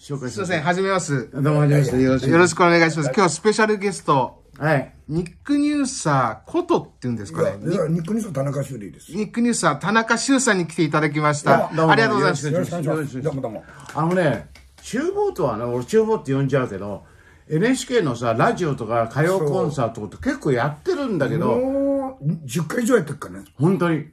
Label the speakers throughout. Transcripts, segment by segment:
Speaker 1: 紹介します
Speaker 2: すいません、始めます。
Speaker 1: どうもはじめましてよろしく
Speaker 2: よろしくお願いします。今日スペシャルゲスト、
Speaker 1: はい
Speaker 2: ニックニューサーことって言うんですかね？
Speaker 3: ニックニュース田中修理です。
Speaker 2: ニックニューサー田中修さんに来ていただきました。
Speaker 1: どうも
Speaker 2: ありがとうございます。
Speaker 1: よろし
Speaker 3: くお願いします。どうもどうも。
Speaker 1: あのね厨房とはね俺厨房って呼んじゃうけど NHK のさラジオとか歌謡コンサートって結構やってるんだけど
Speaker 3: もう、10回以上やってるからね。
Speaker 1: 本当に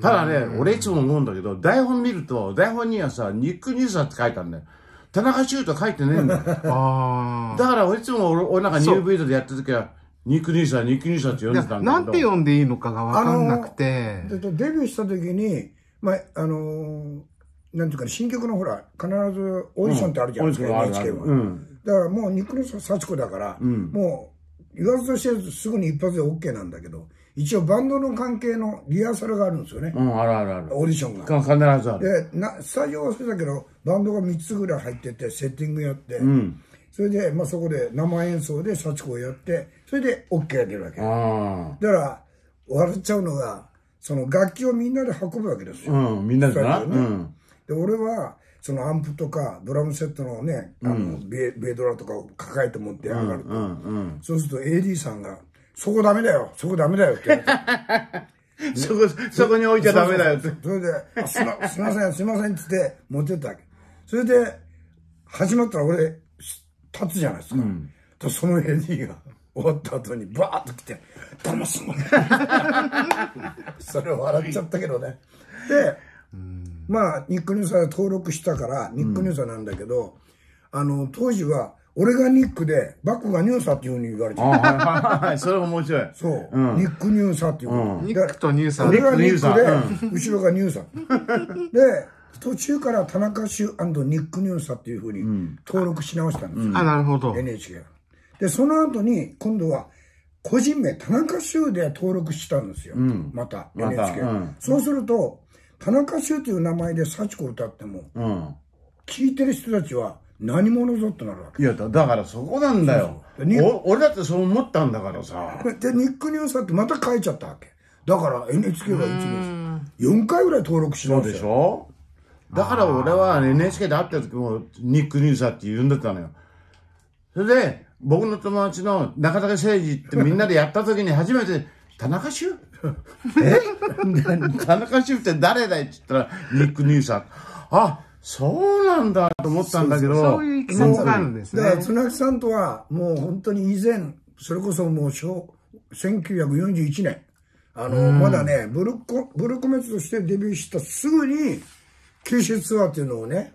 Speaker 1: ただね俺いつも思うんだけど台本見ると台本にはさニック・ニューサーって書いてあるんだよ田中修と書いてねえんだよ。
Speaker 2: あ
Speaker 1: だから俺いつも俺俺なんかニュービートでやってる時はニック・ニューサーニック・ニューサーって呼んでた
Speaker 2: あ。
Speaker 1: んだけど。
Speaker 2: なんて呼んでいいのかがわかんなくて。
Speaker 3: デビューした時に、まあ、あのーなんていうかね、新曲のほら、必ずオーディションってあるじゃないですか、
Speaker 1: うんオーディションあ
Speaker 3: NHK
Speaker 1: るあ
Speaker 3: は。
Speaker 1: る。うん
Speaker 3: だからもう、ニックニュース幸子だから、もう、言わずとしてすぐに一発で OK なんだけど、一応バンドの関係のリハーサルがあるんですよね、
Speaker 1: うんあるあるある。
Speaker 3: オーディションが。
Speaker 1: か必ずある。
Speaker 3: でなスタジオはそうだけどバンドが3つぐらい入っててセッティングやって、
Speaker 1: ん。
Speaker 3: それで、まあ、そこで生演奏で幸子をやってそれで OK が出るわけ。だか
Speaker 1: あ
Speaker 3: ら笑っちゃうのがその楽器をみんなで運ぶわけです
Speaker 1: あ
Speaker 3: よ、
Speaker 1: うんみんなでな、
Speaker 3: ね。
Speaker 1: うん。
Speaker 3: で俺はそのアンプとかドラムセットのねあのベベードラとかを抱えて持って上がると、
Speaker 1: うんうん
Speaker 3: そうすると AD さんが「そこダメだよ。そこダメだよ」って。言われて
Speaker 1: そこそこに置いちゃダメだよって。
Speaker 3: それであすま「すいませんすいません」っつって持ってったわけ。それで始まったら俺立つじゃないですか、とその AD が終わった後にバーッと来て「騙すの」それ笑っちゃったけどね。でまあニックニューサー登録したからニックニューサーなんだけど、あの当時は俺がニックでバックがニューサーっていうふうに言われて
Speaker 1: あはいはいはい。それ面白い。
Speaker 3: そう、ニックニューサーっていうこと、
Speaker 2: ニックとニューサ。ー
Speaker 3: 俺がニッ
Speaker 1: クニューサ。
Speaker 3: クで、後ろがニューサ。ー。で、途中から田中修ニックニューサーっていうふうに登録し直したんですよ、
Speaker 2: あ、なるほど。
Speaker 3: NHK が。で、その後に今度は個人名田中修で登録したんですよ。また
Speaker 1: また
Speaker 3: NHK、
Speaker 1: うん。
Speaker 3: そうすると、田中修という名前で幸子を歌っても、
Speaker 1: うん
Speaker 3: 聞いてる人たちは何者ぞってなるわけ。
Speaker 1: いやだだからそこなんだよ。
Speaker 3: そうそう
Speaker 1: お俺だってそう思ったんだからさ。
Speaker 3: で、ニックニューサーってまた書いちゃったわけ。だから NHK が1年4回ぐらい登録し
Speaker 1: そうでし。ょ？だから俺は NHK で会った時もニック・ニューサーって言うんだったのよ。それで僕の友達の中竹誠二ってみんなでやった時に初めて「田中修？え？田中修って誰だい?」って言ったらニック・ニューサーあそうなんだと思ったんだけど
Speaker 2: そういういきさつがあるんですね
Speaker 3: だから。綱木さんとはもう本当に以前それこそもう小1941年あのまだねブルコブルコメツとしてデビューしたすぐに九州ツアーっていうのをね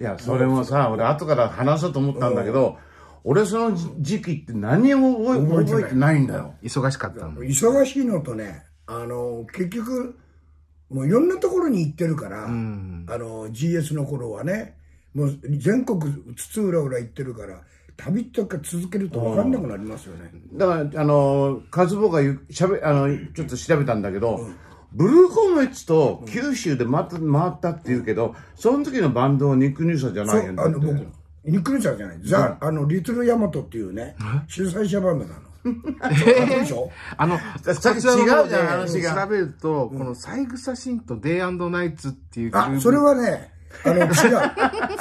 Speaker 1: いや、それもさ、俺後から話そうと思ったんだけど、俺その時期って何も覚え覚えてないんだよ。
Speaker 2: 忙しかったの。
Speaker 3: 忙しいのとねあの結局もういろんなところに行ってるから、あの GS の頃はねもう全国津々浦々行ってるから旅とか続けると分かんなくなりますよね、
Speaker 1: だから、あの、カズボがしゃべ、あの、ちょっと調べたんだけど、ブルーコメッツと九州で回った回ったって言うけど、その時のバンドはニック・ニューサーじゃ
Speaker 3: そ
Speaker 1: ないよね。
Speaker 3: うあの僕ニック・ネチャーじゃない、ザ・あのリトル・ヤマトっていうね主催者バンドなの
Speaker 2: あの、
Speaker 1: さっき違うじゃん
Speaker 2: で
Speaker 1: 話が。
Speaker 2: 調べると、この三枝シンとデイナイツっていう
Speaker 3: あそれはねあの違う。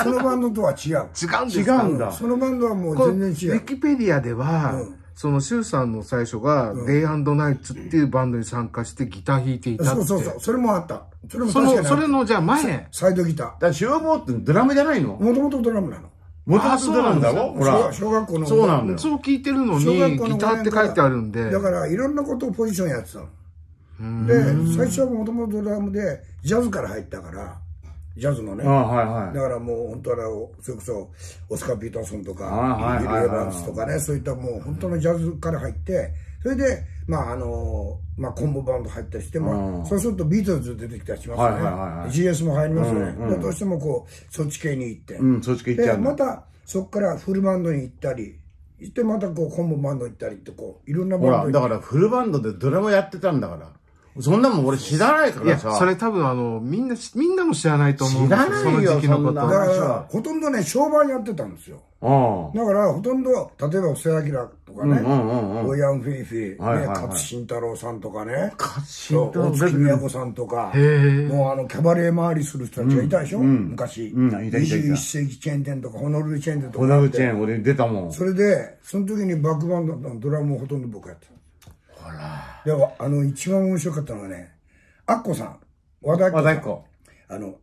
Speaker 3: そのバンドとは違う。
Speaker 2: 違うんです
Speaker 1: 違
Speaker 2: か
Speaker 1: うんだ。
Speaker 3: そのバンドはもう全然違う。
Speaker 2: ウィキペディアでは、そのシュウさんの最初が、デイナイツっていうバンドに参加してギター弾いていたって。
Speaker 3: そうそうそう。それもあった。それも
Speaker 2: その、
Speaker 3: 確かにあった。
Speaker 2: それのじゃあ前、
Speaker 3: サイドギタ
Speaker 1: だから、シューボーってドラムじゃないの？
Speaker 3: ーもともとドラムなの
Speaker 1: もともとドラムだろほら。
Speaker 3: 小学校の
Speaker 1: そうなんだよ。
Speaker 2: そう聞いてるのに、
Speaker 3: 小学校の
Speaker 2: ギターって書いてあるんで、
Speaker 3: だからいろんなことをポジションやってたの。で最初はもともとドラムでジャズから入ったからジャズのね。
Speaker 1: あはいはい。
Speaker 3: だ。からもう本当はそれこそオスカー・ピーターソンとか
Speaker 1: あはい
Speaker 3: ビル・
Speaker 1: はいはい。
Speaker 3: エヴァンスとかねそういったもう本当のジャズから入ってそれでまああのまあコンボバンド入ったりしてまあそうするとビートルズ出てきたりしますよね、
Speaker 1: はいはいはいはい。
Speaker 3: GS も入りますよね、でどうしてもこうそっち系に行って、
Speaker 1: うん、そっち系行っちゃう
Speaker 3: またそこからフルバンドに行ったり行ってまたこうコンボバンド行ったりってこういろんなバンドに。
Speaker 1: だからフルバンドでドラムやってたんだから。そんなもん俺知らないか
Speaker 2: いや、
Speaker 1: らさ。
Speaker 2: それ多分あの、みんな、みんなも知らないと思うん
Speaker 1: 知らないよ
Speaker 2: その時期のこと。
Speaker 3: だから、ほとんどね、商売やってたんですよ。
Speaker 1: うん。
Speaker 3: だから、ほとんど、例えば、布施明とかね、オイアン・フェイフィ、
Speaker 1: はいはいはい
Speaker 3: ね、勝新太郎さんとかね、
Speaker 1: 勝
Speaker 3: そう大月みや子さんとか。もうあの、キャバレー回りする人たちがいたでしょ、昔。
Speaker 1: うんいたいたいた
Speaker 3: 21世紀チェーン店とか、ホノルルチェーン店とか。
Speaker 1: ホナルチェーン俺出たもん。
Speaker 3: それで、その時にバックバンドのドラムをほとんど僕やってた。で、あの、一番面白かったのはね、アッコさん、和田アッコ。あの、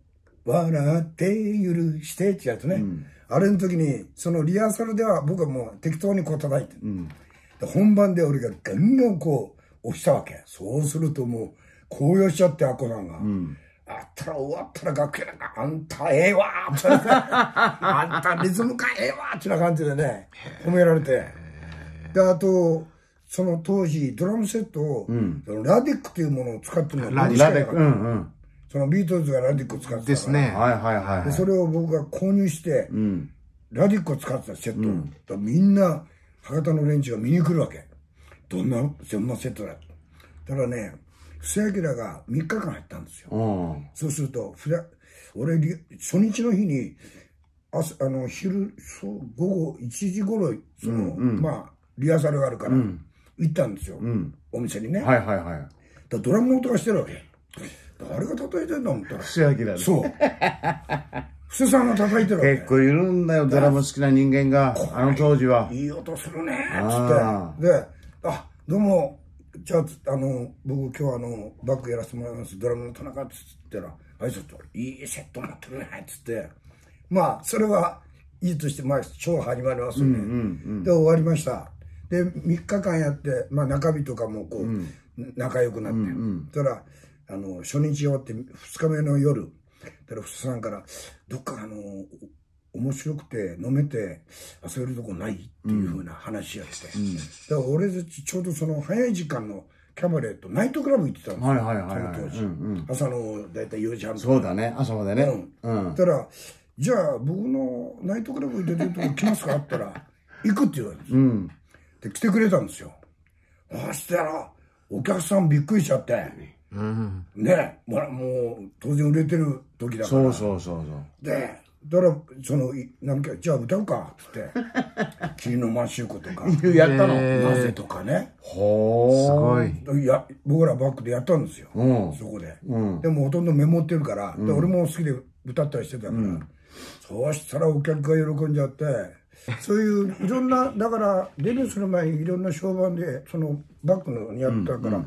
Speaker 3: 笑って許してってやつね。あれの時に、そのリハーサルでは僕はもう適当にこう叩いて、で本番で俺がガンガンこう押したわけ。そうするともう高揚しちゃって、アッコさんが。あったら終わったら楽屋が、あんたええわーって あんたリズムかええわーってな感じでね、褒められて。で、あと、その当時、ドラムセットを、そのラディックというものを使ってるの
Speaker 2: ラディック。
Speaker 1: うんうん。
Speaker 3: そのビートルズがラディックを使ってたから。
Speaker 2: ですね。
Speaker 1: はいはいはいはい。
Speaker 3: でそれを僕が購入して、
Speaker 1: うん。
Speaker 3: ラディックを使ってたセット、だからみんな博多の連中が見に来るわけどんなどんなセットだだからね布施明が3日間入ったんですよ
Speaker 1: うん。
Speaker 3: そうするとふら俺リ初日の日に朝あの昼そう午後1時頃その、まあリハーサルがあるから、行ったんですよ、お店にね、
Speaker 1: はいはいはい。
Speaker 3: だドラムの音がしてるわけ。誰が叩いてんだ思ったら。
Speaker 1: 布施明だね。
Speaker 3: そう。布施さんが叩いてるわけ。
Speaker 1: 結構いるんだよ、ドラム好きな人間が。あの当時は。
Speaker 3: いい音するね
Speaker 1: あ
Speaker 3: っつって。で「あどうもじゃああの僕今日あのバックやらせてもらいます。ドラムの田中」っつったら「あいつといいセット持ってるね」っつって。まあそれはいいとしてまあショー始まりますよね、で終わりましたで3日間やって、まあ、中日とかもこう、仲良くなって、そしたらあの初日終わって2日目の夜だから布施さんから「どっかあの面白くて飲めて遊べるとこないっていうふうな話やって、だから俺たちちょうどその早い時間のキャバレーとナイトクラブ行ってたんですよ、
Speaker 1: はいはいはいはい。
Speaker 3: その当時、
Speaker 1: うん
Speaker 3: 朝の大体4時半
Speaker 1: そうだね、朝までね。うん。
Speaker 3: だからじゃあ僕のナイトクラブ出てるとこ来ますか？って言ったら行くって言われるんですよ、
Speaker 1: うん。
Speaker 3: で来てくれたんですよそしたらお客さんびっくりしちゃって、
Speaker 2: うん。
Speaker 3: ねまあもう当然売れてる時だから
Speaker 1: そうそうそうそう。
Speaker 3: で、だから、その、いなんか、じゃあ歌うか、つって。霧のマシューコとか、
Speaker 1: やったの、
Speaker 2: へ
Speaker 3: なぜとかね。
Speaker 1: ほー。
Speaker 2: すごい。
Speaker 3: いや、僕らバックでやったんですよ。
Speaker 1: うん
Speaker 3: そこで。
Speaker 1: うん。
Speaker 3: でもほとんどメモってるから、で俺も好きで歌ったりしてたから、そうしたらお客が喜んじゃって、そういういろんな、だからデビューする前にいろんな商売で、そのバックのにやったから、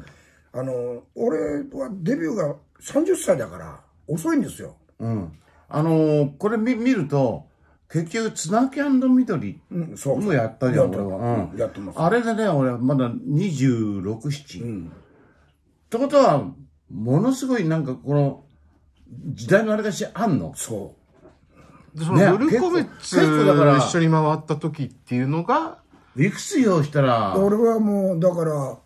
Speaker 3: あの、俺はデビューが30歳だから遅いんですよ。
Speaker 1: うん。あのー、これ見見ると、結局、ツナキ緑
Speaker 3: うん、そう
Speaker 1: もやったじゃん、俺は。うん。
Speaker 3: やってます
Speaker 1: あれでね、俺まだ26、7。ってことは、ものすごいなんかこの、時代のあれがしあんの？
Speaker 3: そ
Speaker 2: でその
Speaker 1: ね
Speaker 2: ブルーコメッツ一緒に回った時っていうのが、
Speaker 1: いくつよしたら？
Speaker 3: う。、俺はもう、だから、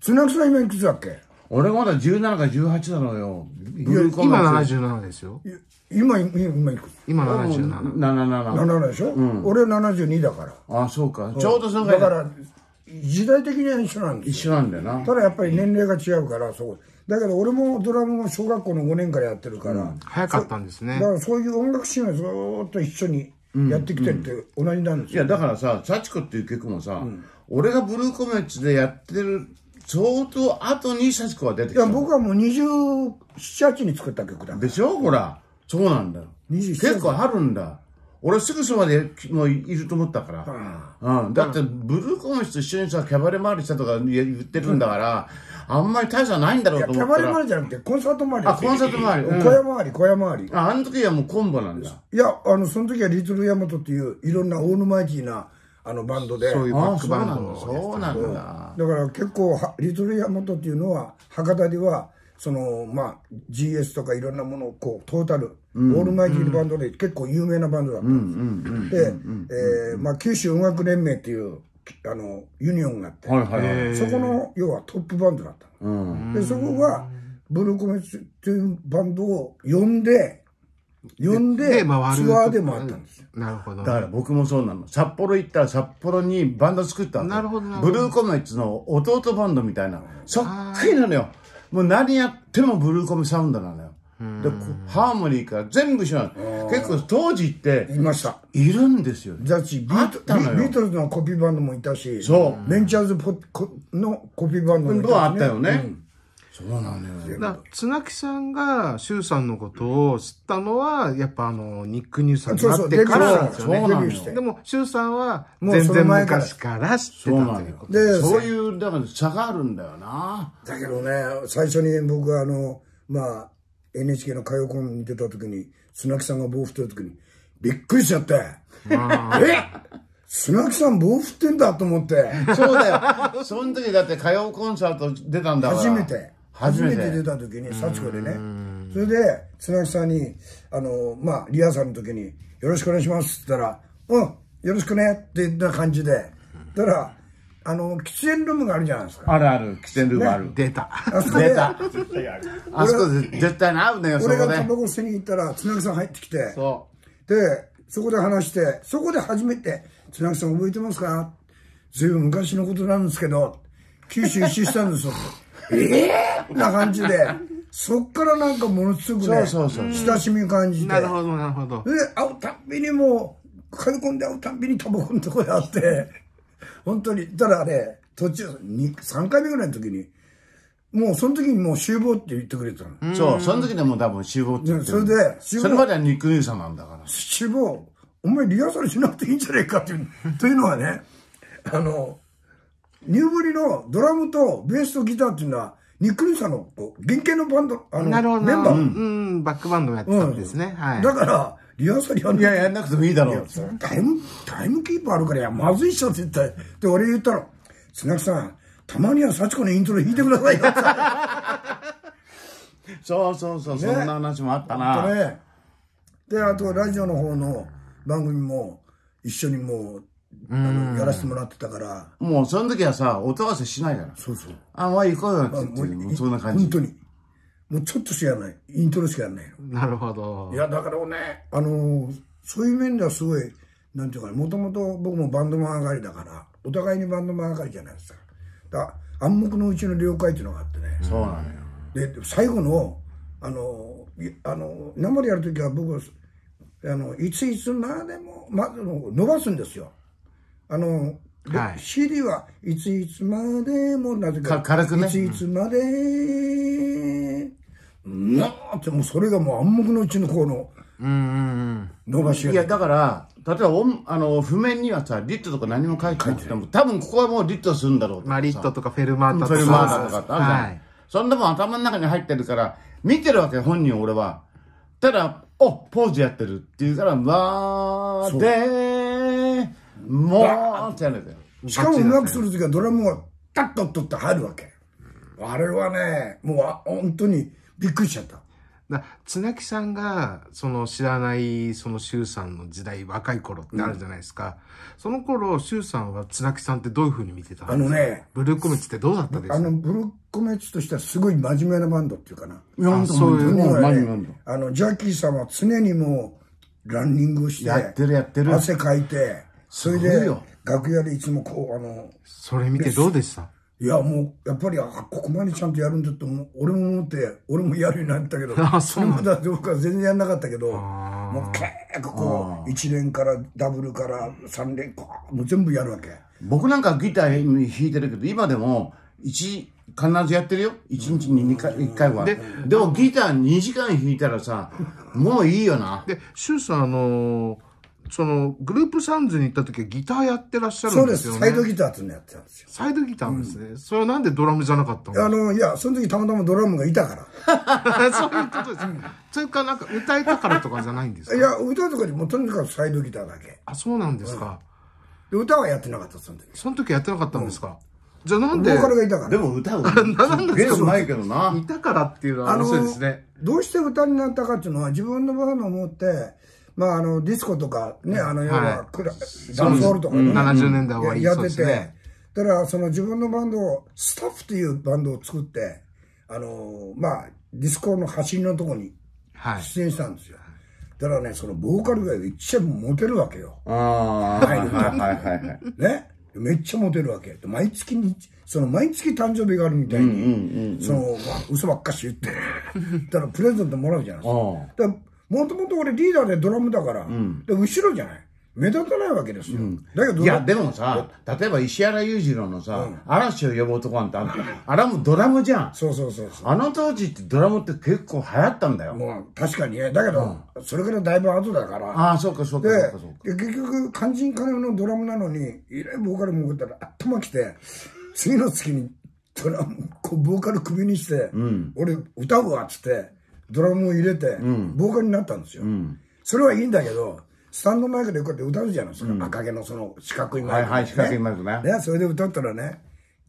Speaker 3: つなぎさん今いくつだっけ？
Speaker 1: 俺まだ17か18なのよ。ブルーコメ
Speaker 2: 今
Speaker 1: ッツ
Speaker 2: 77ですよ。
Speaker 3: い今、今今いくつ？
Speaker 2: 今77。
Speaker 1: 77。
Speaker 3: ?7 でしょ、俺72だから。
Speaker 1: あ、そうか。ちょうどその
Speaker 3: だから、時代的には一緒なんですよ。
Speaker 1: 一緒なんだよな。
Speaker 3: ただやっぱり年齢が違うから、そこ。だけど俺もドラムも小学校の5年からやってるから、
Speaker 2: 早かったんですね
Speaker 3: だか。らそういう音楽シーンはずーっと一緒にやってきてるって同じなんですよ。
Speaker 1: いや、だからさ、幸子っていう曲もさ、俺がブルーコメッツでやってる相当後に幸子が出てき
Speaker 3: いや。僕はもう27、8に作った曲だ。
Speaker 1: でしょ？ほら。そうなんだよ。
Speaker 3: 27
Speaker 1: 結構あるんだ。俺すぐそばでもういると思ったから。うん。だって、ブルーコメッツと一緒にさ、キャバレー回りしたとか言ってるんだから、あんまり大差ないんだろ
Speaker 3: いうや、
Speaker 1: と思ったら。
Speaker 3: キャバレー回りじゃなくて、コンサート回り
Speaker 1: あ、コンサート回り。うん
Speaker 3: 小屋回り、小屋回り。
Speaker 1: あ、あの時はもうコンボなんだ。
Speaker 3: いや、あの、その時はリトルヤマトっていう、いろんなオールマイティーな、あの、バンドで。
Speaker 2: そういうバック。バンドを
Speaker 1: そうなんだ。
Speaker 3: だから結構は、リトルヤマトっていうのは、博多では、その、まあ、GS とかいろんなものを、こう、トータル、オールマイティーバンドで結構有名なバンドだったんですよ。で、えーまあ、九州音楽連盟っていう、あの、ユニオンがあって、
Speaker 1: はいはいはい。
Speaker 3: そこの、要はトップバンドだったの。
Speaker 1: うん。
Speaker 3: で、そこが、ブルーコメッツっていうバンドを呼んで、呼んで。ツアーで回ったんですよ。
Speaker 2: なるほど。
Speaker 1: だから僕もそうなの。札幌行ったら札幌にバンド作った
Speaker 2: なるほどなるほど
Speaker 1: ブルーコメッツの弟バンドみたいな。そっくりなのよ。もう何やってもブルーコミサウンドなのよ。で、こハーモニーから全部知らない。結構当時って
Speaker 3: いました。
Speaker 1: いるんですよ。
Speaker 3: だしビ
Speaker 1: あ
Speaker 3: ートビートルズのコピーバンドもいたし、
Speaker 1: そう
Speaker 3: ベンチャーズポコのコピーバンドもいたし、ね。
Speaker 1: はあったよね。そうなのよ。
Speaker 2: だ綱木さんが周さんのことを知ったのはやっぱあのニック・ニューさんに
Speaker 3: そうそう、
Speaker 2: なってからなんですよね
Speaker 1: そうなのよ
Speaker 3: デビューして
Speaker 2: でも周さんは
Speaker 3: もう
Speaker 2: 全然昔から知ってたということ。
Speaker 3: で、
Speaker 1: そういう、だから差があるんだよな。
Speaker 3: だけどね、最初に僕はあの、まあ、NHK の歌謡コン見てた時に、砂木さんが棒振ってる時に、びっくりしちゃって、え砂木さん棒振ってんだと思って、
Speaker 1: そうだよ。その時だって歌謡コンサート出たんだから。
Speaker 3: 初めて、初めて。出
Speaker 1: 出
Speaker 3: た時に、幸子でね、それで、砂木さんに、あの、まあ、リハーサルの時に、よろしくお願いしますって言ったら、うん、よろしくねって言った感じで、だから、あの、喫煙ルームがあるじゃないですか。
Speaker 1: あるある、喫煙ルームある。
Speaker 2: 出た。
Speaker 1: 出た。あそこで絶対に合うのよ、そこで。
Speaker 3: 俺がタバコ吸いに行ったら、綱木さん入ってきて、
Speaker 1: そ
Speaker 3: で、そこで話して、そこで初めて、綱木さん覚えてますか？ずいぶん昔のことなんですけど、九州一周したんですよ。ええな感じで、そっからなんかものすごくね、
Speaker 1: そうそうそう。
Speaker 3: 親しみ感じて。
Speaker 2: なるほどなるほど。
Speaker 3: で、会うたんびにもう、買い込んで会うたんびにタバコのとこで会って、本当に、ただね、途中、に3回目ぐらいの時に、もうその時にもう集合って言ってくれてたの。
Speaker 1: う。そう、その時でもう多分死亡って言って
Speaker 3: それで
Speaker 1: それまではニッさんなんだから。
Speaker 3: 死亡、お前リハーサルしなくていいんじゃないかっていう、というのはね、あの、ニューブリのドラムとベースとギターっていうのは、ニック・リーさんのこう原型のバンド、あの、メンバー。
Speaker 2: うん。バックバンドもやってたんですね、はい。
Speaker 3: だから、リハーサルやん
Speaker 1: いや、やんなくてもいいだろう。
Speaker 3: タイム、タイムキープあるから、いや、まずいっしょって言ったで、俺言ったの。砂木さん、たまには幸子のイントロ弾いてくださいよ。
Speaker 1: そうそうそう、そんな話もあった
Speaker 3: と
Speaker 1: な。
Speaker 3: ね。で、あと、ラジオの方の番組も、一緒にもう、あの、やらせてもらってたから、
Speaker 1: もうその時はさ、音合わせしないから。
Speaker 3: そうそう。
Speaker 1: あ、もう行こうよって言ってそんな感じ。
Speaker 3: 本当に。もうちょっとしかない。イントロしかやらないの。
Speaker 2: なるほど
Speaker 3: いや、だからね、あのーそういう面ではすごい、なんていうかな、もともと僕もバンドマン上がりだから、お互いにバンドマン上がりじゃないですか。だ暗黙のうちの了解っていうのがあってね。
Speaker 1: そうなのよ。
Speaker 3: で、最後の、あのーいあのー生でやるときは僕は、あの、いついつまでも、ま、伸ばすんですよ。あの、で
Speaker 2: はい
Speaker 3: CD はいついつまでも、なぜか、
Speaker 1: か軽くね
Speaker 3: いついつまで、なーって、もうそれがもう暗黙のうちのこの、
Speaker 2: うんうんうん。
Speaker 3: 伸ばしが。
Speaker 1: いや、だから、例えば音、あの、譜面にはさ、リットとか何も書いてなくても、多分ここはもうリットするんだろうと
Speaker 2: まあリットとかフェルマータとか。
Speaker 1: フェルマータとかってあるじゃん。
Speaker 2: はい。
Speaker 1: そんなもん頭の中に入ってるから、見てるわけ、本人俺は。ただ、おポーズやってるって言うから、わーでー、もーってやるんだよ。
Speaker 3: しかもうまくするときはドラムがタッと取って入るわけ。あれはね、もうあ本当にびっくりしちゃった。
Speaker 2: だ綱木さんがその知らないその周さんの時代若い頃ってあるじゃないですか、その頃周さんは綱木さんってどういうふうに見てたんですか？
Speaker 3: あのね
Speaker 2: ブルーコメッツってどうだったですか？
Speaker 3: あの、ブルーコメッツとしてはすごい真面目なバンドっていうかな。
Speaker 2: そういう
Speaker 1: も
Speaker 3: ね
Speaker 1: 何なんだ。
Speaker 3: あの、ジャッキーさんは常にもう、ランニングして、
Speaker 1: やってるやってる。
Speaker 3: 汗かいて、それで楽屋でいつもこう、あの、
Speaker 2: それ見てどうでした？
Speaker 3: いや、もう、やっぱり、あ、ここまでちゃんとやるんだって思う、俺も思って、俺もやるようになったけど、
Speaker 2: あそ
Speaker 3: れまだ僕は全然やんなかったけど、もう結構こう、1連からダブルから3連、こうもう全部やるわけ。
Speaker 1: 僕なんかギター弾いてるけど、今でも、一、必ずやってるよ。一日に二回、一回は。でもギター2時間弾いたらさ、もういいよな。
Speaker 2: で周さんあのそのグループサンズに行った時はギターやってらっしゃる
Speaker 3: そうんですす。
Speaker 2: でよね
Speaker 3: サイドギターっていうのやってたんですよ。
Speaker 2: サイドギターですね、それはなんでドラムじゃなかったの
Speaker 3: あの、いや、その時たまたまドラムがいたから。
Speaker 2: そういうことです。それかなんか歌えたからとかじゃないんですか？
Speaker 3: いや、歌とかにもうとにかくサイドギターだけ。
Speaker 2: あ、そうなんですか。
Speaker 3: で歌はやってなかった、その時。
Speaker 2: その時やってなかったんですか？じゃあなんで、
Speaker 3: ボーカルがいたから。
Speaker 1: でも歌う。すっげえうまいけどな。
Speaker 2: いたからっていうのは
Speaker 3: あの
Speaker 2: 面白いですね。
Speaker 3: どうして歌になったかっていうのは自分のバンドを持って、まああのディスコとかね、あの要
Speaker 2: は
Speaker 3: はいクラ、ダンスホールとかね、
Speaker 2: うん70年代終わり
Speaker 3: やってて、だからその自分のバンドを、スタッフというバンドを作って、あの、まあディスコの走りのとこに
Speaker 2: はい。
Speaker 3: 出演したんですよ。だからね、そのボーカルが一番モテるわけよ。
Speaker 1: ああ、はいはいはいはいはい。
Speaker 3: ね。めっちゃモテるわけ。で毎月に、その毎月誕生日があるみたいに、その、まあ、嘘ばっかし言って、だからプレゼントもらうじゃないですか。
Speaker 1: あ
Speaker 3: だもともと俺リーダーでドラムだから、で後ろじゃない？目立たないわけですよ。だけど、
Speaker 1: いや、でもさ、例えば石原裕次郎のさ、嵐を呼ぶ男なんて、ああれはもうドラムじゃん。
Speaker 3: そうそうそう。
Speaker 1: あの当時ってドラムって結構流行ったんだよ。
Speaker 3: もう確かにね、だけど、それからだいぶ後だから、
Speaker 1: ああ、そうかそうかそう
Speaker 3: で
Speaker 1: かそうか。
Speaker 3: で結局肝心金のドラムなのにいらいボーカルもったら頭きて次の月にドラムこうボーカル首にして、俺歌うわっつってドラムを入れて、ボーカルになったんですよ、それはいいんだけどスタンドマイクでこうやって歌うじゃないですか、赤毛のその四角いマイク、
Speaker 1: はいはい四角いマイクね。
Speaker 3: ねそれで歌ったらね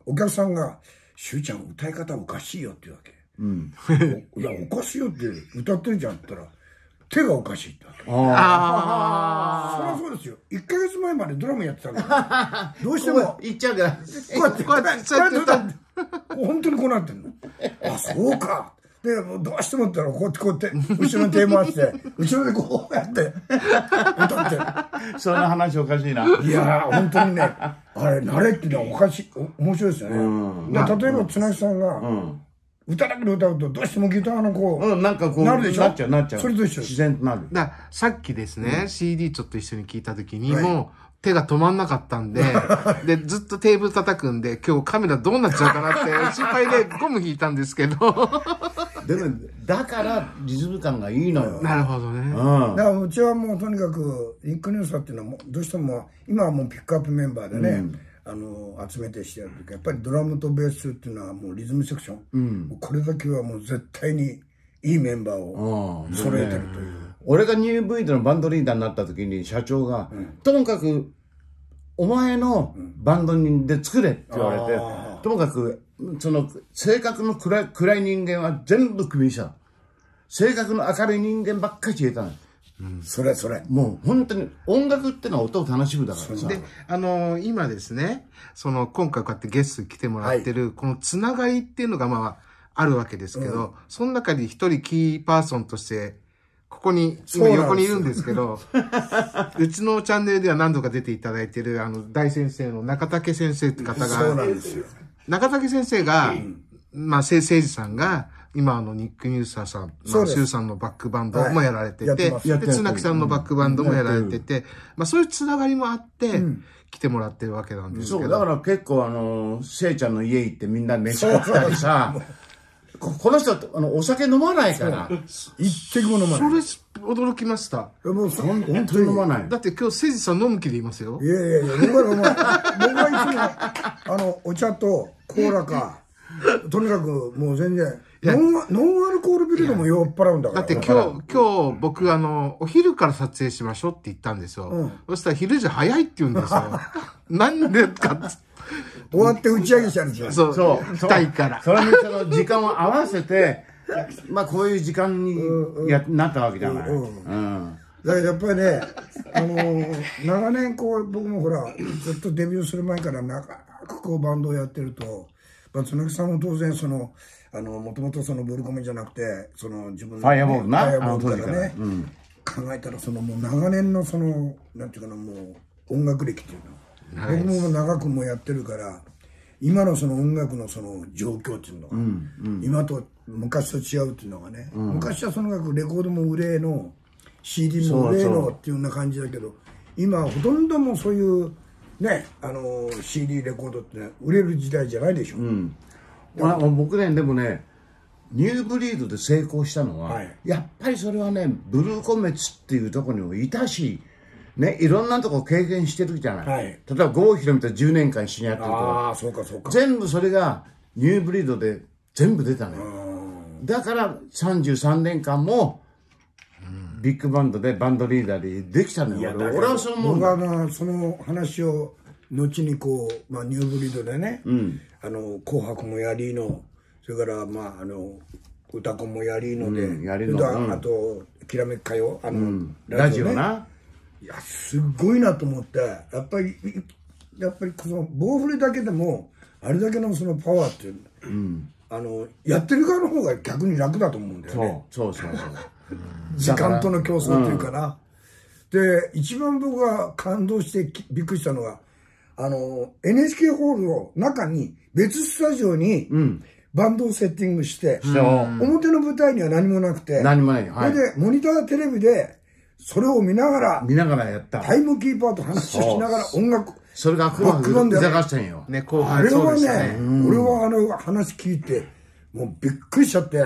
Speaker 3: お客さんが「しゅうちゃん歌い方おかしいよ」って言うわけ、お いやおかしいよって歌ってるじゃんって言ったら手がおかしいってわけそりゃそうですよ。1ヶ月前までドラムやってたから。どうしても、こ
Speaker 1: 言っちゃうから。
Speaker 3: うやって、こうやって、こうやって歌って、本当にこうなってんの。あ、そうか。で、もうどうしてもって言ったら、こうやって、こうやって、後ろに手回して、後ろでこうやって、歌って。
Speaker 1: そんな話おかしいな。
Speaker 3: いやー、本当にね、あれ、慣れっていうのはおかしい、お面白いですよね。だから例えば、綱木さんが、歌だけで歌うと、どうしてもギターのこう、
Speaker 1: うん、なんかこう、
Speaker 3: なるでしょ？
Speaker 1: なっちゃう、なっちゃう。
Speaker 3: それと一緒です
Speaker 1: 自然となる。
Speaker 2: だからさっきですね、CD ちょっと一緒に聞いた時に、もう手が止まんなかったんで、で、ずっとテーブル叩くんで、今日カメラどうなっちゃうかなって心配でゴム引いたんですけど。
Speaker 1: でも、だからリズム感がいいのよ。
Speaker 2: なるほどね。
Speaker 1: うん。
Speaker 3: だからうちはもうとにかくインクニューサーっていうのはもうどうしても今はもうピックアップメンバーでね、あの集めてしてやる時やっぱりドラムとベースっていうのはもうリズムセクション、もうこれだけはもう絶対にいいメンバーを
Speaker 1: うん
Speaker 3: 揃えてるという、
Speaker 1: 俺がニューブイドのバンドリーダーになった時に社長が、ともかくお前のバンドにで作れって言われて、ともかくその性格の暗い暗い人間は全部クビにした。性格の明るい人間ばっかり入れたの
Speaker 3: それそれ。
Speaker 1: もう本当に音楽ってのは音を楽しむだからさ。
Speaker 2: で、あのー今ですね、その、今回こうやってゲストに来てもらってる、このつながりっていうのが、まあ、あるわけですけど、その中に一人キーパーソンとして、ここに、今横にいるんですけど、うちのチャンネルでは何度か出ていただいてる、あの、大先生の中竹先生って方
Speaker 3: そうな
Speaker 2: が、
Speaker 3: んですよ
Speaker 2: 中竹先生が、まあ、せいせいじさんが、今あの、ニック・ニューサーさん、まあ、シュウさんのバックバンドもやられてて、
Speaker 3: はい
Speaker 2: で、
Speaker 1: る
Speaker 2: つなきさんのバックバンドもやられてて、まあ、そういうつながりもあって、来てもらってるわけなんです
Speaker 1: そう、
Speaker 2: けど。
Speaker 1: だから結構あの、せいちゃんの家行ってみんなで飯食ったりさ、ここの人あのお酒飲まないから、
Speaker 3: 一滴も飲ま
Speaker 2: そ
Speaker 3: ない
Speaker 2: れ、驚きました。
Speaker 3: もうそ
Speaker 1: 本当に飲まない。
Speaker 2: だって今日、せいじさん飲む気でいますよ
Speaker 3: い。やいやいや僕はもう僕はいつも あのお茶とコーラかとにかくもう全然ノンアノンアルコールビールでも酔っ払うんだから
Speaker 2: だって今日、今日僕あの、お昼から撮影しましょうって言ったんですよ。
Speaker 3: うん
Speaker 2: そしたら昼じゃ早いって言うんですよ。なんでかっつ
Speaker 3: 終わって打ち上げしたんですよ。
Speaker 2: そう、
Speaker 1: そう。
Speaker 2: たいから。
Speaker 1: それにその時間を合わせて、まあこういう時間にやなったわけじゃない。うん。
Speaker 3: だからやっぱりね、あのー長年こう僕もほらずっとデビューする前から長くこうバンドをやってると、まあ、綱木さんも当然そのあのもともとそのブルコメじゃなくてその自分の、
Speaker 1: ファイアボールな？
Speaker 3: ファイアボール
Speaker 1: から
Speaker 3: から。ね、考えたらそのもう長年のそのなんていうかなもう音楽歴っていうの、僕も長くもやってるから今のその音楽のその状況っていうのが、今と昔と違うっていうのがね、昔はそのレコードも売れの CD も売れのっていうような感じだけど今ほとんどもうそういうねあの CD レコードって、ね、売れる時代じゃないでしょ、
Speaker 1: まあ僕ね、でもね、ニューブリードで成功したのは、
Speaker 3: はい。
Speaker 1: やっぱりそれはね、ブルーコメツっていうところにもいたし、ね、いろんなとこ経験してるじゃない。
Speaker 3: はい
Speaker 1: 例えば郷ひろみと10年間一緒にやってるとか、
Speaker 3: ああそうかそうか
Speaker 1: 全部それがニューブリードで全部出たのよ。だから33年間も、ビッグバンドでバンドリーダーでできたのよ。俺俺はそう思うん
Speaker 3: 僕
Speaker 1: だ。
Speaker 3: はまあその話を後にこう、まあ、ニューブリードでね、あの紅白もやりのそれからまああの歌子もやりので、
Speaker 1: うんやりの
Speaker 3: あときらめき歌謡あの、
Speaker 1: ラジオ
Speaker 3: ね
Speaker 1: な。
Speaker 3: いやすっごいなと思ってやっぱりやっぱりその棒振りだけでもあれだけのそのパワーっていう、あのやってる側の方が逆に楽だと思うんだよね
Speaker 1: そうそうそう。
Speaker 3: 時間との競争というかな、で一番僕が感動してきびっくりしたのがあの、NHK ホールの中に、別スタジオに、
Speaker 1: うん。
Speaker 3: バンドをセッティングして。表の舞台には何もなくて、
Speaker 1: 何もない。はい
Speaker 3: そ。れで、モニターテレビで、それを見ながら、
Speaker 1: 見ながらやった。
Speaker 3: タイムキーパーと話をしながら音楽、
Speaker 1: それが
Speaker 3: バックバンドや
Speaker 1: 居酒屋よ。
Speaker 2: ね、後
Speaker 3: あ
Speaker 2: 半そう
Speaker 3: れはね俺はあの話聞いて、もうびっくりしちゃって、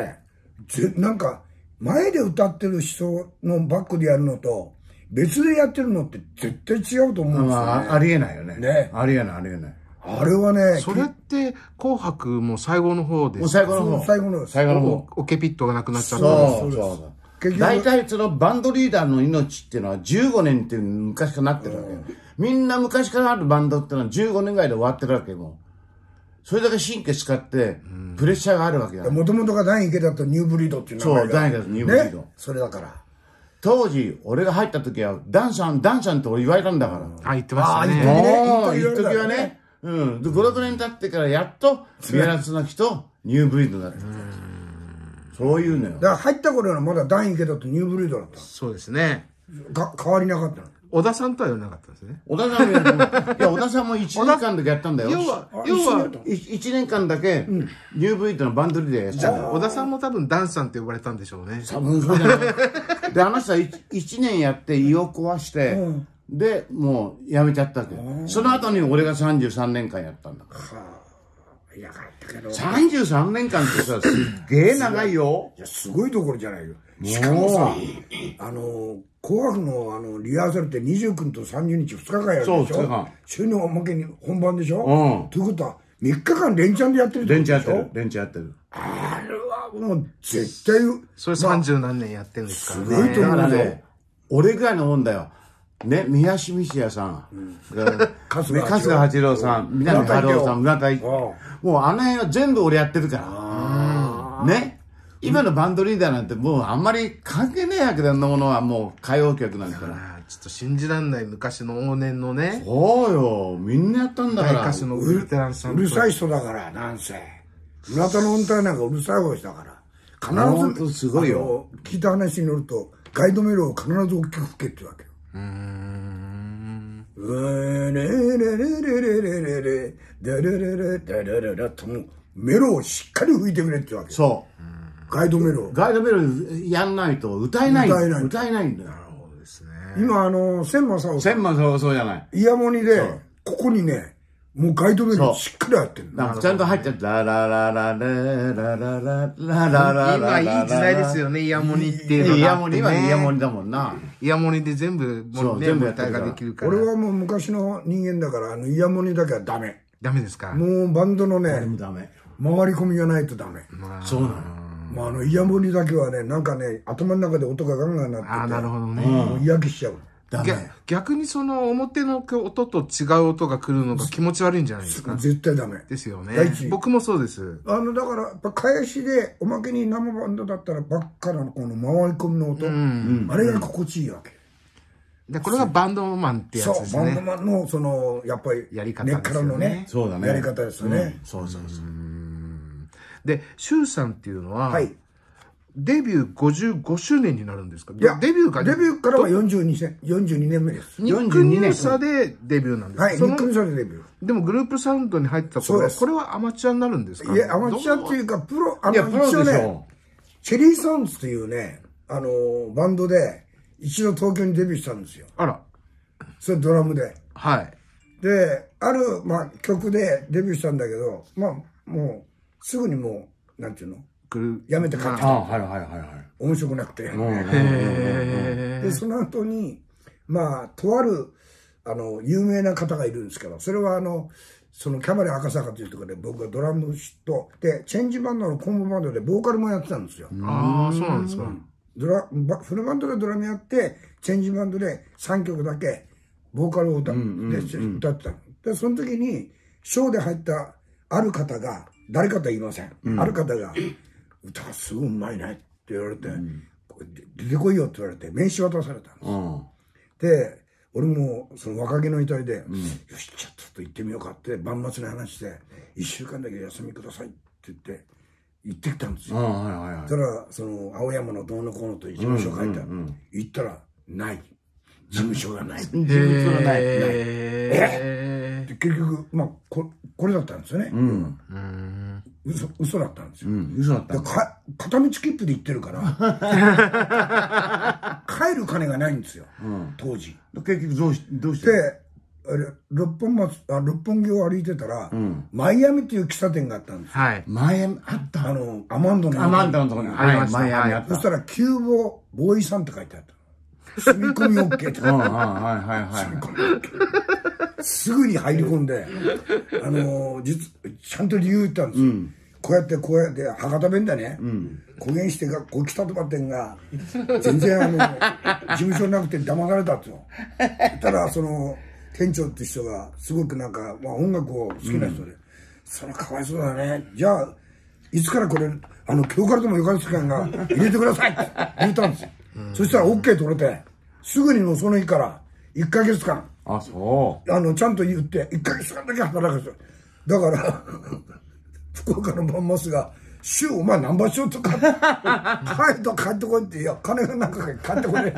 Speaker 3: ぜなんか、前で歌ってる人のバックでやるのと、別でやってるのって絶対違うと思うんですよね。
Speaker 1: まあ、ありえないよね。
Speaker 3: ね
Speaker 1: ありえない、ありえない。
Speaker 3: あれはね、
Speaker 2: それって、紅白も最後の方で
Speaker 1: もう
Speaker 2: す。
Speaker 1: 最後の方。
Speaker 3: 最後の
Speaker 1: 最後の方。
Speaker 2: おオケピットがなくなっちゃった
Speaker 1: そうそうそう大体そのバンドリーダーの命っていうのは15年っていう昔からなってるわけよ。みんな昔からあるバンドっていうのは15年ぐらいで終わってるわけよ。もうそれだけ神経使って、プレッシャーがあるわけだ。
Speaker 3: もともとが第2池だとニューブリードっていう名前が。
Speaker 1: そう第二池だとニューブリード
Speaker 3: ね。それだから。
Speaker 1: 当時、俺が入った時は、ダンさん、ダンさんって俺言われたんだから。
Speaker 2: あ、言ってました
Speaker 3: あ
Speaker 2: ね。
Speaker 1: もう、
Speaker 3: 一時ね
Speaker 1: 一時はね。うん。で、5、6年経ってからやっと、ビアラスの木とニューブリードだった。そういうのよ
Speaker 3: だ。から入った頃はまだ第2池だとニューブリードだっ
Speaker 2: そうですね。
Speaker 3: た。か変わりなかったの。
Speaker 2: 小田さんとは言わなかったんですね。
Speaker 1: 小田さんもやったのいや、小田さんも1年間だけやったんだよ。
Speaker 2: 要は
Speaker 3: あ、
Speaker 2: 要は、
Speaker 1: 1年間だけ、ニューブリードのバンドリーダーやってた。
Speaker 2: 小田さんも多分ダンさんって呼ばれたんでしょうね。
Speaker 1: 多分そうじゃない。で、あの人は1年やって胃を壊して、で、もうやめちゃったわけ。その後に俺が33年間やったんだから。
Speaker 3: いや、かったけど。い
Speaker 1: 33年間ってさ、すっげえ長いよ。
Speaker 3: や、すごいところじゃないよ。しかもさ、あの、紅白のあのリハーサルって29日と30日2日間やるでしょ？
Speaker 1: そう二日間
Speaker 3: 週のおまけに本番でしょ？
Speaker 1: うん
Speaker 3: ということは、3日間連チャンでやってるって
Speaker 1: 連
Speaker 3: ことでしょ？
Speaker 1: チャンやってる。連チャンやってる。
Speaker 3: あれはもう絶対、
Speaker 2: それ三十何年やってるんですから
Speaker 3: すごいと
Speaker 2: ね。
Speaker 3: 思うよ
Speaker 1: 俺ぐらいのもんだよ。ね、宮清水屋さん、
Speaker 3: 春日
Speaker 1: 春日八郎さん、南春夫さん、村田もうあの辺は全部俺やってるから。ね。今のバンドリーダーなんてもうあんまり関係ねえわけだよ、あんなものはもう歌謡曲なんだから。
Speaker 2: あーちょっと信じらんない昔の往年のね、
Speaker 1: そうよ、みんなやったんだから。
Speaker 2: 大歌手のウルテランさんと
Speaker 3: うるさい人だから、なんせ。村田の音体なんかうるさい方だから。必ず、
Speaker 1: すごいよ
Speaker 3: あの聞いた話によると、ガイドメロを必ず大きく吹けって言うわけよ。
Speaker 2: うー
Speaker 3: れれれれれれれれ、でれれれでれれれとメロをしっかり吹いてくれってわけよ。
Speaker 1: そ
Speaker 3: ガイドメロ
Speaker 1: う。。ガイドベルやんないと歌えない。
Speaker 3: 歌えない
Speaker 1: 歌えないんだよ。
Speaker 2: そうですね。
Speaker 3: 今、あの、千正夫さん、
Speaker 1: 千万そうそうじゃない。
Speaker 3: イヤモニで、ここにね、もうガイドメロをしっかりやってるの。
Speaker 1: なんかちゃんと入っちゃって、ララララララララララララ
Speaker 2: 今いい時代ですよね、イヤモニっていうの。
Speaker 1: イヤモニはイヤモニだもんな。
Speaker 2: イヤモニで全部、も
Speaker 1: そう全部やってるから
Speaker 2: 歌いができるから。
Speaker 3: 俺はもう昔の人間だから、あの、イヤモニだけはダメ。
Speaker 2: ダメですか
Speaker 3: もうバンドの
Speaker 1: で
Speaker 3: ね、
Speaker 1: もダメ。
Speaker 3: 回り込みがないとダメ。
Speaker 1: そうなの。
Speaker 3: まあ、あの、イヤモニだけはね、なんかね、頭の中で音がガンガン鳴ってて、
Speaker 2: ああ、なるほどね。
Speaker 3: もう嫌気しちゃう。
Speaker 1: ダ
Speaker 2: 逆
Speaker 1: メ。
Speaker 2: 逆にその表の音と違う音が来るのが気持ち悪いんじゃないですか？
Speaker 3: 絶対ダメ。
Speaker 2: ですよね。僕もそうです。
Speaker 3: あの、だから、やっぱ返しで、おまけに生バンドだったら、ばっかなの、この回り込みの音。あれが心地いいわけ。
Speaker 2: で、これがバンドマンってやつ
Speaker 3: そう、
Speaker 2: です
Speaker 3: バンド
Speaker 2: ね。
Speaker 3: マンの、その、やっぱり、
Speaker 2: やり方ですよね
Speaker 3: 根っからのね、
Speaker 1: そうだね。
Speaker 3: やり方ですよね。
Speaker 1: そうそうそう。
Speaker 2: で、シュウさんっていうのは、
Speaker 3: はい。
Speaker 2: デビュー55周年になるんですか？
Speaker 3: いや、
Speaker 2: デビューが
Speaker 3: デビューからは42年、42年目です。
Speaker 2: ニックニューサでデビューなんですか、
Speaker 3: はい、ニ
Speaker 2: その
Speaker 3: ック・ミサでデビュ
Speaker 2: でもグループサウンドに入った頃は、これはアマチュアになるんですか？
Speaker 3: ー。いや、アマチュアっていうか、プロ、あの、
Speaker 1: プロ
Speaker 3: 一応ね、
Speaker 1: でしょ。
Speaker 3: チェリー・サウンズっていうね、あのー、バンドで、一度東京にデビューしたんですよ。
Speaker 2: あら、
Speaker 3: それドラムで。
Speaker 2: はい。
Speaker 3: で、ある、まあ、曲でデビューしたんだけど、まあ、もう、すぐにもう、なんていうの？
Speaker 2: グル
Speaker 3: やめて帰ってきた。
Speaker 1: ああ、はいはいはいはい。
Speaker 3: 面白くなくて。
Speaker 2: へ
Speaker 3: で、その後に、まあ、とある、あの、有名な方がいるんですけど、それはあの、そのキャバレー赤坂というところで僕がドラムと、で、チェンジバンドのコンボバンドでボーカルもやってたんですよ。
Speaker 2: ーああ、そうなんですか。
Speaker 3: ドラバフルバンドでドラムやって、チェンジバンドで3曲だけ、ボーカルを歌,、で歌ってたの。で、その時に、ショーで入ったある方が、誰かとは言いません。ある方が、歌がすごいうまいねって言われて、これ出てこいよって言われて、名刺渡されたんです。
Speaker 1: うん。
Speaker 3: で、俺もその若気の至りで、よし、ちょっと行ってみようかって、万末に話して、1週間だけ休みくださいって言って、行ってきたんですよ。
Speaker 1: うん、はいはいはい
Speaker 3: そ。したら、その、青山のどうのこうのと事務所書いてある。行ったら、ない。事務所がない。
Speaker 1: 自分のない。ない
Speaker 2: へ
Speaker 3: で結局、まあ、ここれだったんですよね。
Speaker 1: うん。
Speaker 3: 嘘嘘だったんですよ。
Speaker 1: うん。嘘だった
Speaker 3: か片道切符で行ってるから、帰る金がないんですよ、当時。
Speaker 1: 結局どうし、どうして？
Speaker 3: で、あれ六本松あ六本木を歩いてたら、マイアミっていう喫茶店があったんですよ。
Speaker 2: はい。
Speaker 1: 前あった。
Speaker 3: あの、アマンドの。
Speaker 1: アマンダのところに。
Speaker 2: ありました
Speaker 1: 前あった。
Speaker 3: そしたら、キューボボーイさんって書いてあった。住み込み OK って書
Speaker 1: はいはいはい。
Speaker 3: た。すぐに入り込んで、あの、実、ちゃんと理由言ったんですよ。こうやってこうやって博多弁だね、公言してがこう来たとかってんが全然あの事務所なくて騙されたんですよたらその店長って人がすごくなんか、まあ、音楽を好きな人で、それかわいそうだね。じゃあいつからこれあの今日からでもよかった間が入れてくださいって言ったんですよ、そしたら OK 取れてすぐにもうその日から1ヶ月間
Speaker 1: あ、そう。
Speaker 3: あの、ちゃんと言って、1ヶ月間だけ働くんですよ。だから、福岡のバンマスが、週お前何場所とか、帰と帰ってこいって、いや、金がなんか帰ってこね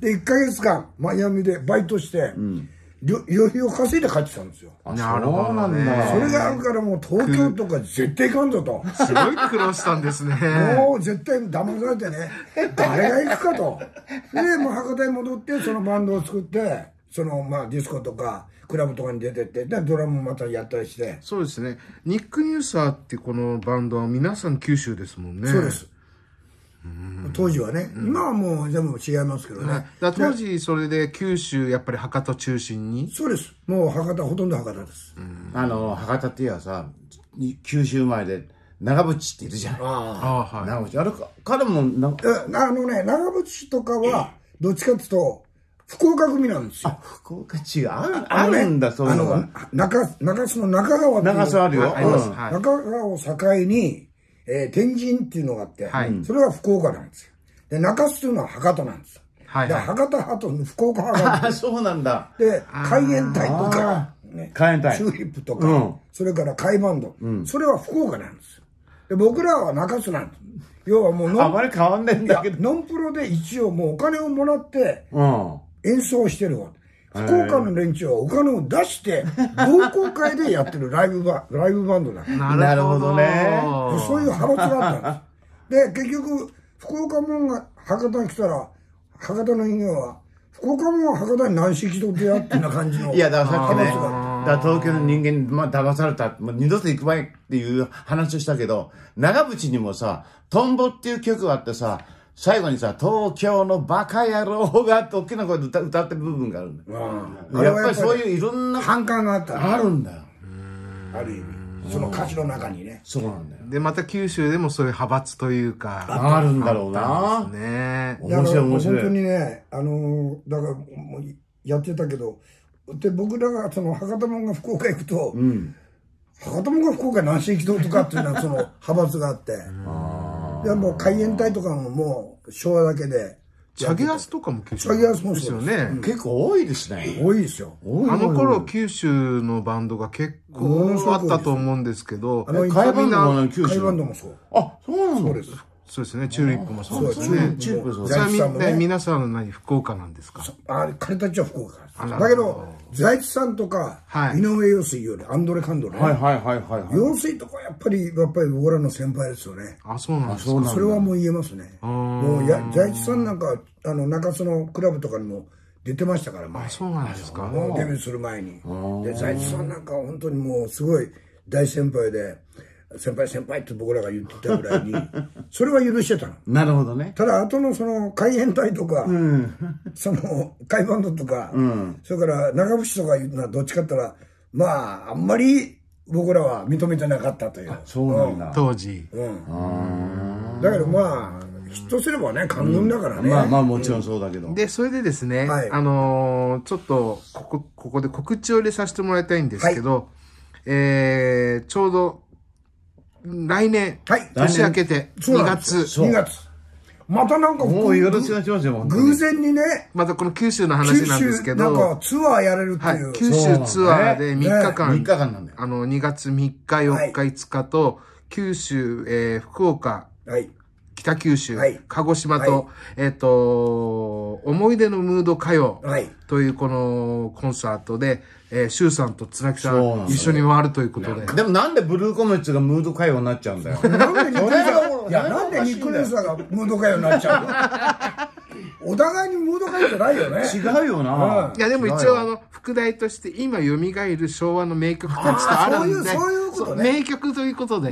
Speaker 3: え。で、1ヶ月間、マイアミでバイトして、旅旅費を稼いで帰ってきたんですよ。
Speaker 1: あ、
Speaker 2: なるほど
Speaker 1: そうなん
Speaker 2: ね
Speaker 1: だ。
Speaker 3: それがあるからもう東京とか絶対行かんぞと。
Speaker 2: すごい苦労したんですね。
Speaker 3: もう絶対騙されてね、誰が行くかと。で、もう博多に戻って、そのバンドを作って、その、まあ、ディスコとか、クラブとかに出てって、で、ドラムもまたやったりして、
Speaker 2: そうですね。ニック・ニューサーってこのバンドは皆さん九州ですもんね。
Speaker 3: そうです。当時はね、今はもう全部違いますけどね。
Speaker 2: だから当時それで九州やっぱり博多中心に？
Speaker 3: そうです。もう博多、ほとんど博多です。
Speaker 1: あの、博多って言えばさ、九州前で、長渕っているじゃない。
Speaker 3: あ
Speaker 2: ああはい
Speaker 1: 長渕。あれか、彼もな、
Speaker 3: あのね、長渕とかは、どっちかっていうと、福岡組なんですよ。
Speaker 1: 福岡違う。あるあるんだ、そういうの
Speaker 3: あの
Speaker 1: が。、
Speaker 3: 中、中洲の中川っていう。
Speaker 1: 長洲あるよ。
Speaker 2: あります
Speaker 3: 中川を境に、えー天神っていうのがあって、
Speaker 2: はい
Speaker 3: それは福岡なんですよ。で、中洲っていうのは博多なんですよ。で、
Speaker 2: はいはい
Speaker 3: 博多派と福岡派が
Speaker 1: そうなんだ。
Speaker 3: で、海援隊とか
Speaker 1: 海援隊
Speaker 3: チューリップとか、
Speaker 1: うん
Speaker 3: それから海バンド、それは福岡なんですよ。で、僕らは中洲なんです。要はもうノン
Speaker 1: あまり変わんないんだけど。
Speaker 3: ノンプロで一応もうお金をもらって
Speaker 1: うん。
Speaker 3: 演奏してるわ。福岡の連中はお金を出して、同好会でやってるライブバライブバンドだ。
Speaker 1: なるほどね
Speaker 3: そういう派閥があったんです。で、結局、福岡門が博多に来たら、博多の人間は、福岡門は博多に何式とってやってな感じの。
Speaker 1: いや、だからさっきね、だから東京の人間に、まあ、騙された、もう二度と行くまいっていう話をしたけど、長渕にもさ、トンボっていう曲があってさ、最後にさ、東京のバカ野郎がって大きな声で歌歌ってる部分があるんだよ。
Speaker 3: うん
Speaker 1: やっぱりそういういろんな、
Speaker 3: 反感があった。
Speaker 1: あるんだよ。
Speaker 3: ある意味。その歌詞の中にね。
Speaker 1: そうなんだよ。
Speaker 2: で、また九州でもそういう派閥というか、
Speaker 1: あるんだろうな。
Speaker 2: ですね。
Speaker 1: 面白い面白い
Speaker 3: 本当にね、あのーだからもうやってたけど、で、僕らがその博多門が福岡行くと、博多門が福岡何世紀堂とかっていうのはその派閥があって、でもう海援隊とかももう昭和だけで、
Speaker 2: チャゲアスとかも九州
Speaker 3: チャゲアスも
Speaker 2: ですよ
Speaker 3: そうです
Speaker 2: ね。
Speaker 1: 結構多いですね。
Speaker 3: 多いですよ。
Speaker 1: 多い
Speaker 2: あの頃九州のバンドが結構あったと思うんですけど、
Speaker 3: あの
Speaker 1: え海バンドもね、九州
Speaker 3: 海バンドもそう。
Speaker 1: あ、そうなの
Speaker 3: そうです。
Speaker 2: そうですね、チューリップもそうですね。
Speaker 1: チューリップそう
Speaker 2: それはみ
Speaker 3: 財津さんもね
Speaker 2: 皆さんの何、福岡なんですか？
Speaker 3: あれ、彼たちは福岡です。だけど、財津さんとか、
Speaker 2: はい。
Speaker 3: 井上陽水よりアンドレ・カンドレ、
Speaker 1: はいはいはいはいはい。
Speaker 3: 陽水とかやっぱり、やっぱり僕らの先輩ですよね。
Speaker 2: あ、そうなんですか？
Speaker 1: そ
Speaker 3: れはもう言えますね。もうや、財津さんなんか、あの、中洲のクラブとかにも出てましたから、前。
Speaker 2: あ、。そうなんですか？
Speaker 3: もうデビューする前に。で、財津さんなんか本当にもうすごい大先輩で、先輩先輩って僕らが言ってたぐらいに、それは許してたの。
Speaker 1: なるほどね。
Speaker 3: ただ、後のその海援隊とか、その海バンドとか、それから長渕とかいうのはどっちかって言ったら、まあ、あんまり僕らは認めてなかったという。
Speaker 1: そうなんだ。
Speaker 2: 当時。
Speaker 3: うん。だけどまあ、ヒットすればね、官軍だからね。
Speaker 1: まあまあもちろんそうだけど。
Speaker 2: で、それでですね、
Speaker 3: はい
Speaker 2: あのーちょっと、ここ、ここで告知を入れさせてもらいたいんですけど、えー、ちょうど、来年、
Speaker 3: はい。
Speaker 2: 年明けて、2
Speaker 3: そうなんですよ。
Speaker 2: 月、
Speaker 3: 2月。またなんか、
Speaker 1: もうよろしくお願いしますよ、
Speaker 3: 偶然にね、
Speaker 2: またこの九州の
Speaker 3: 九
Speaker 2: 話なんですけ
Speaker 3: 州なん
Speaker 2: ど
Speaker 3: か、ツアーやれるって
Speaker 2: はい。
Speaker 3: いう。、
Speaker 2: 九州ツアーで3日間、
Speaker 1: 3日間なんだよ。
Speaker 2: あの、2月3日、4日、5日と、九州、えー福岡、
Speaker 3: はい。
Speaker 2: 北九州、
Speaker 3: はい。
Speaker 2: 鹿児島と、
Speaker 3: はい。
Speaker 2: えっ、と、思い出のムード歌謡
Speaker 3: はい。
Speaker 2: というこのコンサートで、えー、周さんと綱木さ
Speaker 1: そうなんだ
Speaker 2: ん一緒に回るということで。
Speaker 1: でもなんでブルーコメッツがムード歌謡になっちゃうんだよ。
Speaker 3: なんでニックネ
Speaker 1: それが
Speaker 3: ーいや、なんでニックネーさんがムード歌謡になっちゃうの？お互いにムード歌謡じゃないよね。
Speaker 1: 違うよな。
Speaker 2: いやでも一応あの副題として今蘇る昭和の名曲たちとあるんで
Speaker 3: そういうそういうことね
Speaker 2: 名曲ということで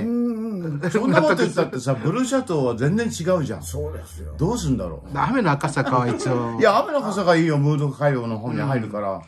Speaker 1: そんなこと言ったってさ、ブルーシャトーは全然違うじゃん。
Speaker 3: そうですよ。
Speaker 1: どうすんだろ
Speaker 2: 雨の赤坂は一応
Speaker 1: う。いや、雨の傘がいいよ、ムード歌謡の方に入るから。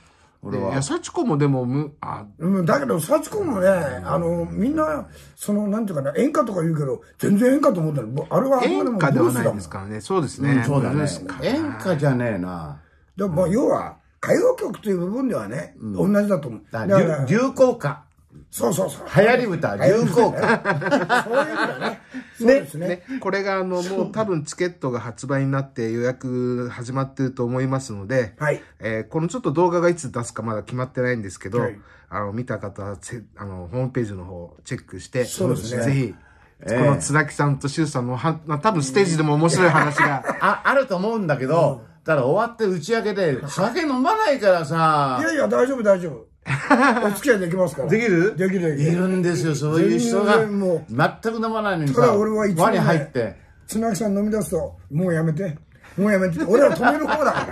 Speaker 1: 俺は
Speaker 2: いや。幸子もでもむあ
Speaker 3: うん、だけど、幸子もね、あの、みんな、その、なんていうかな、演歌とか言うけど、全然演歌と思ったら、あれはあ
Speaker 2: 演歌ではないですからねそうですね、
Speaker 1: そうだね。演歌じゃねえな。
Speaker 3: でも、まあ要は、歌謡曲という部分ではね、同じだと思う。
Speaker 1: だ
Speaker 3: だから
Speaker 1: 流流行歌。
Speaker 3: そうそうそう。
Speaker 1: 流行り歌、流行歌。
Speaker 3: そういう意味だね。そうですね。
Speaker 2: ね、これがあのもう多分チケットが発売になって予約始まってると思いますので、
Speaker 3: はい。
Speaker 2: えーこのちょっと動画がいつ出すかまだ決まってないんですけど、
Speaker 3: はい。
Speaker 2: あの見た方はせあのホームページの方をチェックして
Speaker 3: そうですね。
Speaker 2: ぜひ、
Speaker 1: ええ
Speaker 2: この綱木さんと周さんのはまあ多分ステージでも面白い話が
Speaker 1: あ、あると思うんだけど、ただ終わって打ち上げで、酒飲まないからさ。
Speaker 3: い、やいや、大丈夫、大丈夫。お付き合いできますから。
Speaker 1: できる？
Speaker 3: できる、
Speaker 1: い
Speaker 3: る。
Speaker 1: るんですよ、そういう人が。
Speaker 3: 全
Speaker 1: く飲まないのにさ、
Speaker 3: 俺はいつも
Speaker 1: 輪に
Speaker 3: ね
Speaker 1: 入って。
Speaker 3: 綱木さん飲み出すと、もうやめて。もうやめて。俺は止める方だか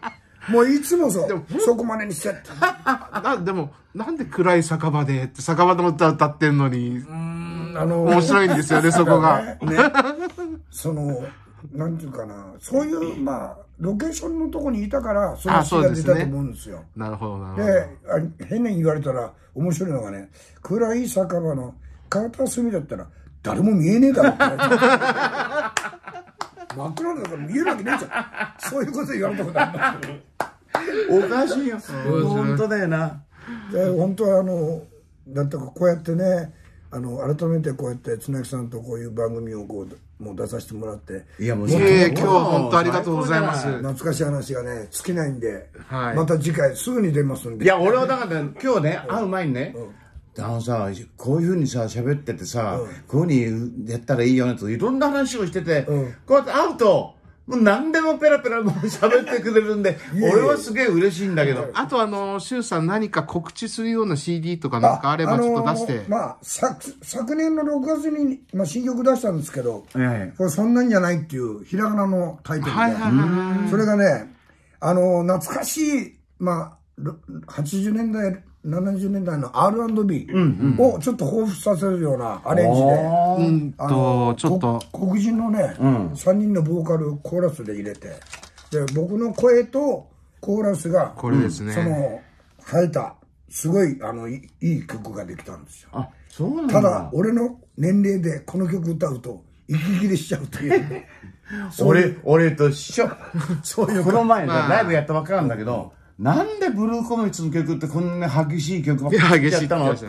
Speaker 3: ら。もういつもそう。そこまでにしてって。
Speaker 2: なでもなんで暗い酒場でって酒場の歌歌ってんのに
Speaker 3: あの
Speaker 2: 面白いんですよねそこが。
Speaker 3: ねその、なんていうかな、そういう、まあ、ロケーションのとこにいたから、その
Speaker 2: あ
Speaker 3: 詩が出たと
Speaker 2: そうですね
Speaker 3: 思うんですよ。
Speaker 2: なるほどなるほど。
Speaker 3: で、あ変に言われたら面白いのがね、暗い酒場の片隅だったら、誰も見えねえだろって。真っ暗だから見えるわけねえじゃん。そういうこと言われたことありますけど
Speaker 1: おかしいよ。本当だよな。
Speaker 3: で本当はあのだってこうやってねあの改めてこうやって綱木さんとこういう番組をこうもう出させてもらって。
Speaker 1: いや、もう
Speaker 2: いえいえ今日は本当ありがとうございます。
Speaker 3: 懐かしい話がね尽きないんで、
Speaker 2: はい。
Speaker 3: また次回すぐに出ますんで。
Speaker 1: いや、俺はだから、今日ね、会う前にね、あのさ、こういうふうにさ、喋っててさ、こういうふうにやったらいいよねと、いろんな話をしてて、
Speaker 3: うん。
Speaker 1: こうやって会うと、もう何でもペラペラもう喋ってくれるんで、俺はすげえ嬉しいんだけど。
Speaker 2: あとあの、シュウさん何か告知するような CD とかなんかあればちょっと出して。
Speaker 3: あのーまあ昨昨年の6月に、まあ、新曲出したんですけど、
Speaker 1: ええ
Speaker 3: これそんなんじゃないっていうひらがなのタイトルで、
Speaker 2: はいはいはいはい。
Speaker 3: それがね、あの、懐かしい、まあ、ろ80年代、70年代の R&B をちょっと彷彿させるようなアレンジで、
Speaker 2: うん
Speaker 3: あの
Speaker 2: と、ちょっと、
Speaker 3: こ黒人のね、3人のボーカルコーラスで入れて、で、僕の声とコーラスが、
Speaker 2: これですね。
Speaker 3: その、生えた、すごい、あの、いいい曲ができたんですよ。
Speaker 1: あ、そうなんだ。
Speaker 3: ただ、俺の年齢でこの曲歌うと、息切れしちゃうという。
Speaker 1: 俺、俺と一緒。
Speaker 3: そういう
Speaker 1: この前ね、
Speaker 2: まあ
Speaker 1: ライブやったばっかなんだけど、なんでブルーコメッツの曲ってこんな激しい曲ばっかりやったのって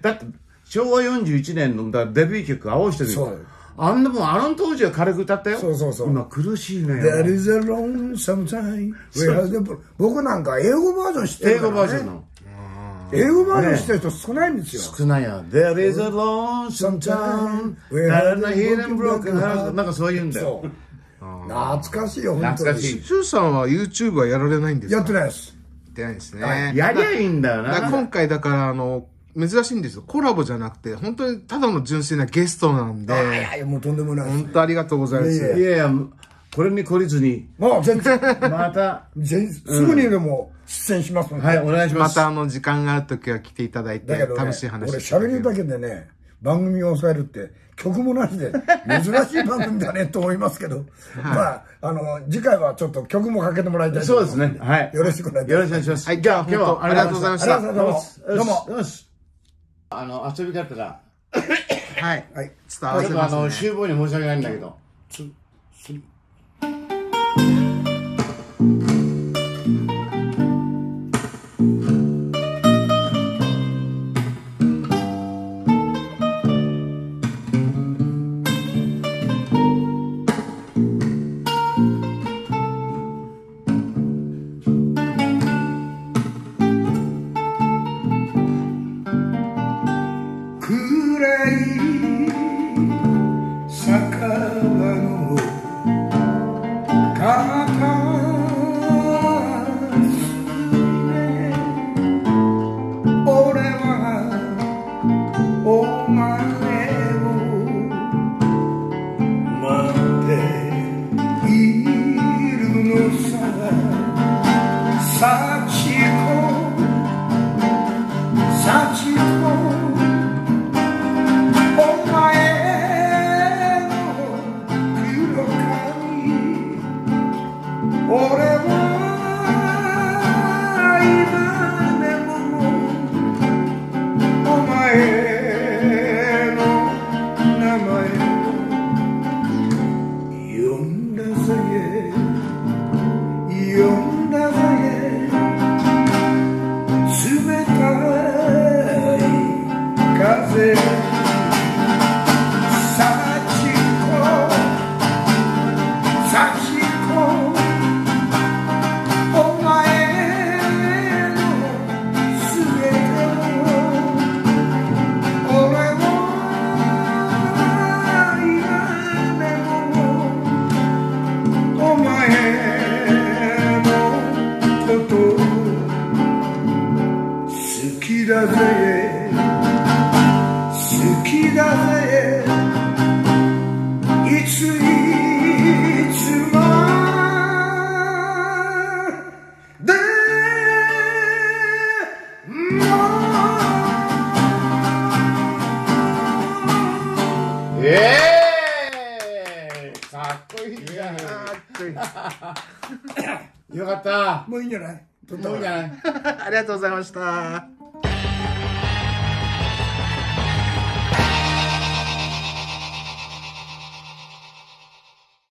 Speaker 1: だって、昭和41年のだデビュー曲、青してるよ
Speaker 3: そう。
Speaker 1: あんなもん、あの当時は軽く歌ったよ。
Speaker 3: そうそうそう
Speaker 1: 今苦しいね。
Speaker 3: There is a lonesome time 僕なんか英語バージョン知ってるね。
Speaker 1: 英語バージョンの。
Speaker 3: 英語バージョン知ってる人少ないんですよ。
Speaker 1: 少ないや。There is a lonesome town where the hidden broken heart なんかそういうんだよ。
Speaker 3: 懐かしいよ、本当に。
Speaker 1: 懐かしい
Speaker 2: シュウさんは YouTube はやられないんですか？
Speaker 3: やってないです。
Speaker 2: やってないですね。
Speaker 1: やりゃいいんだよな。
Speaker 2: 今回だからあの、珍しいんですよ。コラボじゃなくて、本当にただの純粋なゲストなんで、
Speaker 3: いやいや、もうとんでもないです。
Speaker 2: 本当ありがとうございます。
Speaker 3: いえい
Speaker 1: いやいや、これに懲りずに、
Speaker 3: もう全然、
Speaker 1: また、
Speaker 3: 全すぐにでも出演しますので。
Speaker 1: はい、お願いしま。
Speaker 2: ますたあの、時間があるときは来ていただいて、
Speaker 3: だけどね、
Speaker 2: 楽しい話
Speaker 3: 俺喋るだけでね、番組を抑えるって、曲もなしで、珍しい番組だねと思いますけど、まあ、あの、次回はちょっと曲もかけてもらいたいと
Speaker 1: そう
Speaker 3: 思います
Speaker 1: でね。はい。
Speaker 3: よろしくお願いします
Speaker 1: よろしくお願いします。
Speaker 2: はい
Speaker 1: じゃあ、
Speaker 2: 今日はありがとうございました
Speaker 3: ありがとうございますどうも
Speaker 1: よし。あの、遊び方が、
Speaker 2: はい。
Speaker 3: はい。
Speaker 2: 伝わ
Speaker 1: ちょっとあの、
Speaker 2: せますね。
Speaker 1: 集合に申し訳ないんだけど。
Speaker 4: 冷
Speaker 3: た